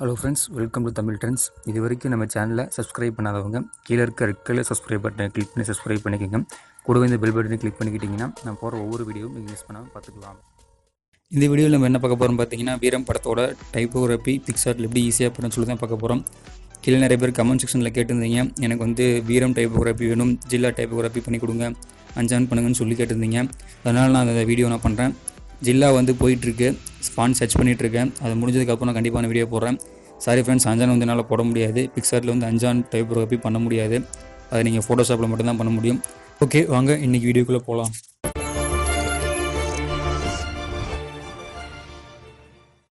Hello friends welcome to Tamil trends இது வரைக்கும் நம்ம சேனலை சப்ஸ்கிரைப் பண்ணாதவங்க கீழே இருக்க ரெட் சப்ஸ்கிரைப் பட்டனை கிளிக் பண்ணி சப்ஸ்கிரைப் பண்ணிக்கோங்க. கூடவே இந்த பெல் பட்டனை கிளிக் பண்ணிக்கிட்டிங்கன்னா நான் போகிற ஒவ்வொரு வீடியோவும் நீங்கள் மிஸ் பண்ணாமல் பார்த்துக்கலாம். இந்த வீடியோவில் நம்ம என்ன பார்க்க போகிறோம் பார்த்தீங்கன்னா வீரம் படத்தோட டைப்போகிராஃபி பிக்சார்ட்டில் எப்படி ஈஸியாக பண்ண சொல்லி தான் பார்க்க போகிறோம் கீழே நிறைய பேர் கமெண்ட் செக்ஷனில் கேட்டிருந்தீங்க. எனக்கு வந்து வீரம் டைப்போகிராஃபி வேணும் ஜில்லா டைப்போகிராஃபி பண்ணி கொடுங்க அஞ்சான் பண்ணுங்கன்னு சொல்லி கேட்டிருந்தீங்க. அதனால் நான் அந்த வீடியோ நான் பண்ணுறேன் ஜில்லா வந்து போயிட்டுருக்கு ஸ்பான் சர்ச் பண்ணிகிட்ருக்கேன் அது முடிஞ்சதுக்கப்புறம் நான் கண்டிப்பாக நான் வீடியோ போடுறேன். சாரி ஃப்ரெண்ட்ஸ் அஞ்சான் வந்து என்னால் போட முடியாது. பிக்சரில் வந்து அஞ்சான் டைப்போகிராஃபி பண்ண முடியாது. அதை நீங்கள் ஃபோட்டோஷாப்பில் மட்டும்தான் பண்ண முடியும். ஓகே வாங்க இன்றைக்கி வீடியோக்குள்ளே போகலாம்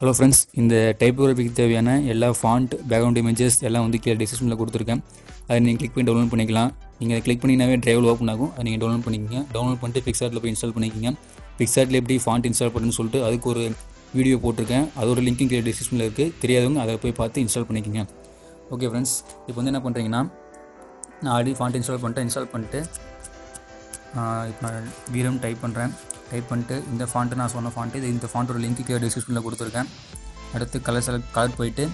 ஹலோ ஃப்ரெண்ட்ஸ் இந்த டைப்போகிராஃபிக்கு தேவையான எல்லா ஃபாண்ட் பேக்ரவுண்ட் இமேஜஸ் எல்லாம் வந்து கீழே டிஸ்கிரிப்ஷனில் கொடுத்துருக்கேன். அதை நீங்கள் கிளிக் பண்ணி டவுன்லோட் பண்ணிக்கலாம். நீங்கள் கிளிக் பண்ணிங்கனாவே டிரைவில் ஓப்பன் ஆகும் அதை நீங்கள் டவுன்லோட் பண்ணிக்கங்க. டவுன்லோட் பண்ணிட்டு பிக்சார்ட்டில் போய் இன்ஸ்டால் பண்ணிக்கிங்க. பிக்சார்ட்டில் எப்படி ஃபாண்ட் இன்ஸ்டால் பண்ணுன்னு சொல்லிட்டு அதுக்கு ஒரு வீடியோ போட்டிருக்கேன். அதோட லிங்க்கும் கீழே டிஸ்கிரிப்ஷனில் இருக்குது தெரியாதவங்க அதை போய் பார்த்து இன்ஸ்டால் பண்ணிக்கிங்க. ஓகே ஃப்ரெண்ட்ஸ் இப்போ வந்து என்ன பண்ணுறீங்கன்னா நான் ஆல்ரெடி ஃபாண்ட் இன்ஸ்டால் பண்ணிட்டேன். இன்ஸ்டால் பண்ணிட்டு இப்போ நான் வீரம் டைப் பண்ணுறேன் டைப் பண்ணிட்டு இந்த ஃபாண்ட்டு நான் சொன்ன ஃபாண்ட்டு இது இந்த ஃபாண்ட்டோட லிங்க்கு கீழே டிஸ்கிரிப்ஷனில் கொடுத்துருக்கேன். அடுத்து கலர் செலக்ட் கலர் போயிட்டு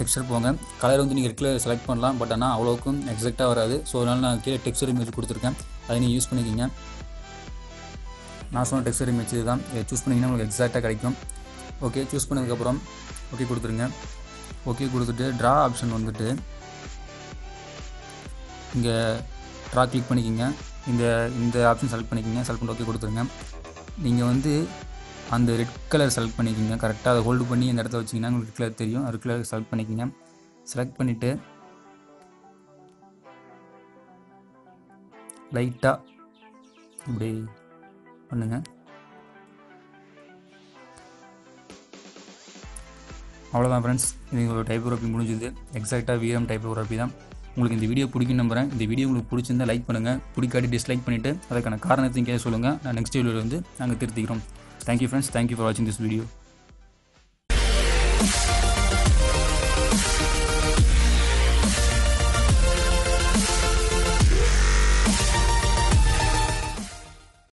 டெக்ஸ்டர் போங்க கலர் வந்து நீங்கள் ரெகுலர் செலக்ட் பண்ணலாம். பட் ஆனால் அவ்வளோக்கும் எக்ஸாக்டாக வராது. ஸோ அதனால் நான் கீழே டெக்ஸ்டர் இமேஜ் கொடுத்துருக்கேன். அதை நீங்கள் யூஸ் பண்ணிக்கிங்க. நான் சொன்ன டெக்ஸ்டர் இமேஜ் தான் சூஸ் பண்ணிங்கன்னா உங்களுக்கு எக்ஸாக்டாக கிடைக்கும். ஓகே சூஸ் பண்ணதுக்கப்புறம் ஓகே கொடுத்துருங்க. ஓகே கொடுத்துட்டு ட்ரா ஆப்ஷன் வந்துட்டு இங்கே ட்ரா கிளிக் பண்ணிக்கிங்க. இந்த இந்த ஆப்ஷன் செலக்ட் பண்ணிக்கிங்க. செலக்ட் பண்ணி ஓகே கொடுத்துருங்க. நீங்கள் வந்து அந்த ரெட் கலர் செலக்ட் பண்ணிக்கிங்க. கரெக்டாக அதை ஹோல்டு பண்ணி அந்த இடத்த வச்சிங்கன்னா உங்களுக்கு ரெட் கலர் தெரியும். ரெட் கலர் செலக்ட் பண்ணிக்கிங்க. செலக்ட் பண்ணிவிட்டு லைட்டாக இப்படி பண்ணுங்கள் அவ்வளோதான் ஃப்ரெண்ட்ஸ் இது உங்களோட டைப்போகிராஃபி முடிஞ்சுது. எக்ஸாக்டாக வீரம் டைப்போகிராஃபி தான். உங்களுக்கு இந்த வீடியோ பிடிக்கும் நம்புறேன். இந்த வீடியோ உங்களுக்கு பிடிச்சிருந்தா லைக் பண்ணுங்கள் பிடிக்காட்டி டிஸ்லைக் பண்ணிவிட்டு அதற்கான காரணத்தையும் கேட்க சொல்லுங்கள் நான் நெக்ஸ்ட் வீடியோவில் வந்து நாங்கள் திருத்திக்கிறோம். Thank you friends. Thank you for watching this video.